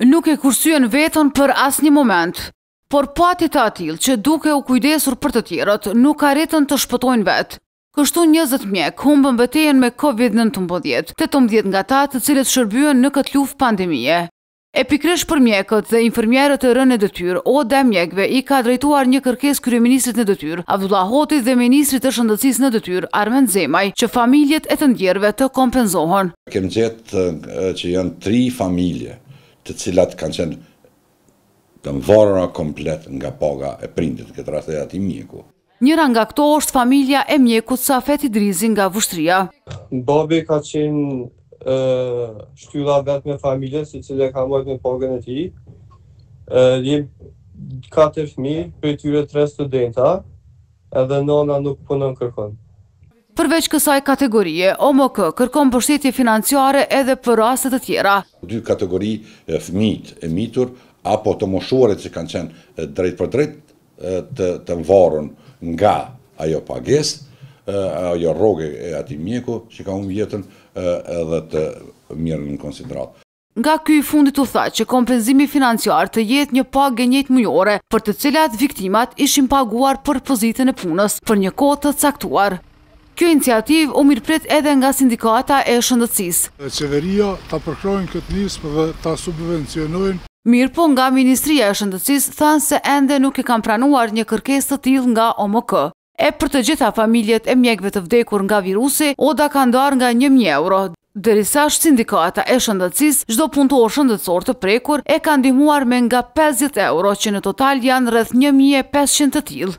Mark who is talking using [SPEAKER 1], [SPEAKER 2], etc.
[SPEAKER 1] Nuk e kursyen veten për asnjë moment, por pati të atillë që duke u kujdesur për të tjerët, nuk arritën të shpëtojnë vetë. Kështu njëzet mjekë humbën betejën me Covid nëntëmbëdhjetë, tetëmbëdhjetë nga ta të cilët shërbyen në këtë luftë pandemie. E pikërisht për mjekët dhe infermierët e rënë në detyrë, Oda e Mjekëve i ka drejtuar një kërkesë kryeministrit në detyrë, Avdullah Hoti dhe ministrit të Shëndetësisë në detyrë, Armend Zemaj, që familjet e të ndjerëve të kompenzohen.
[SPEAKER 2] Kemi gjetë që janë tri familje të cilat kanë qenë të varura komplet nga paga e prindit, në këtë rast edhe atij mjeku.
[SPEAKER 1] Njëra nga këto është familja e mjekut Safet Idrizi nga Vushtrria.
[SPEAKER 3] Babi ka qenë shtylla e vetme e familjes, i cili e ka majtë me pagën e tij. Jemi katër fëmijë, prej tyre tre studenta, edhe nona nuk punon kërkon.
[SPEAKER 1] Përveç kësaj kategorie, OMK kërkon mbështetje financiare edhe për raste të tjera.
[SPEAKER 2] Dy kategori, fëmijët e mitur apo të moshuarit që kanë qenë drejtpërdrejt të varun nga ajo pagesë, ajo rrogë e atij mjeku që ka humbë jetën edhe të mirren në konsideratë.
[SPEAKER 1] Nga ky i fundit u tha që kompenzimi financiar të jetë një pagë e njëjtë mujore, për të cilat viktimat ishin paguar për pozitën e punës për një kohë të caktuar. Kjo iniciativë u mirëprit edhe nga Sindikata e Shëndetësisë.
[SPEAKER 4] Qeveria ta përkrahojnë këtë nismë dhe ta subvencionojnë.
[SPEAKER 1] Mirëpo nga Ministria e Shëndetësisë thanë se ende nuk e kanë pranuar një kërkesë të tillë nga OMK. E për të gjitha familjet e mjekëve të vdekur nga virusi, oda ka ndarë nga një mijë euro, derisa Sindikata e Shëndetësisë çdo punëtor shëndetësor të prekur e ka ndihmuar me nga pesëdhjetë euro, që në total janë rreth një mijë e pesëqind të tillë.